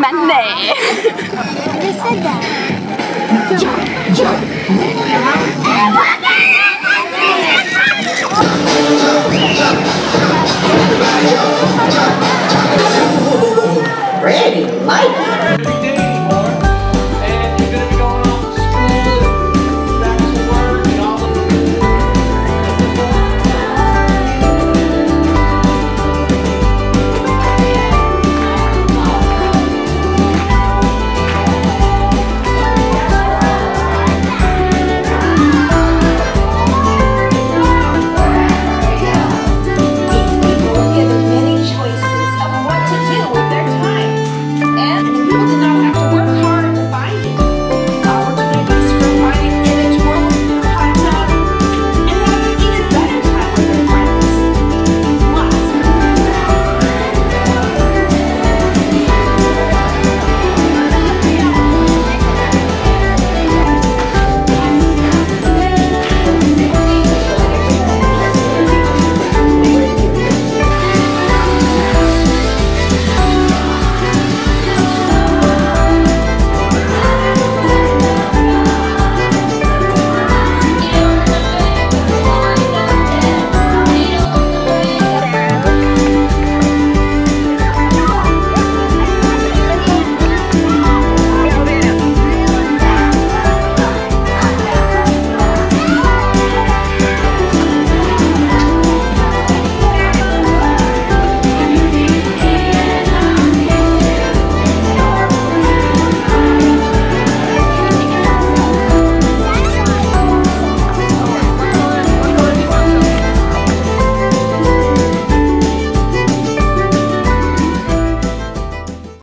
Monday. Who said that?